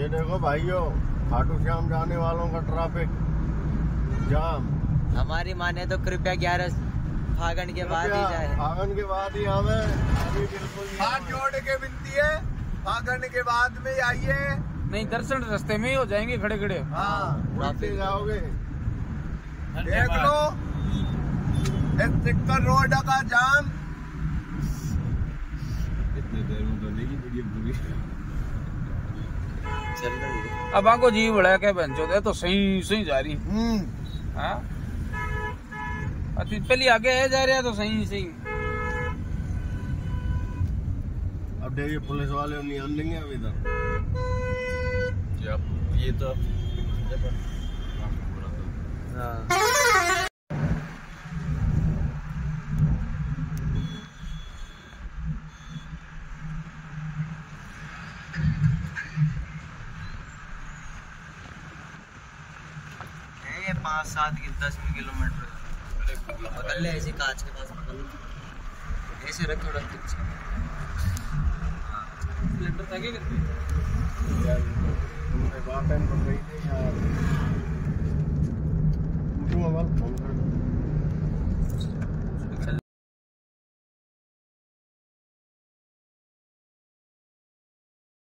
ये देखो भाइयों खाटू श्याम जाने वालों का ट्रैफ़िक जाम। हमारी माने तो कृपया ग्यारह फागण के बाद ही जाए। फागन के बाद ही आवे। अभी बिल्कुल हाथ जोड़ के विनती है फागण के बाद में आइए। नहीं दर्शन रास्ते में ही हो जाएँगे खड़े खड़े हाँ जाओगे देख लो सिक्कर रोड का जाम। चल रही है अब आंको जी बड़ा क्या बहन है तो सही सही जा रही हम्म हाँ अति पहले आगे है जा रहा है तो सही सही अब देखिए पुलिस वाले नहीं आनेंगे अभी तक ये तो हाँ है ये पाँच सात की दस किलोमीटर। पकड़ ले ऐसे कांच के पास पकड़ ले। ऐसे रख रखते पीछे तुमने बात टाइम कर रही थी यार। उठो अवल फ़ोन कर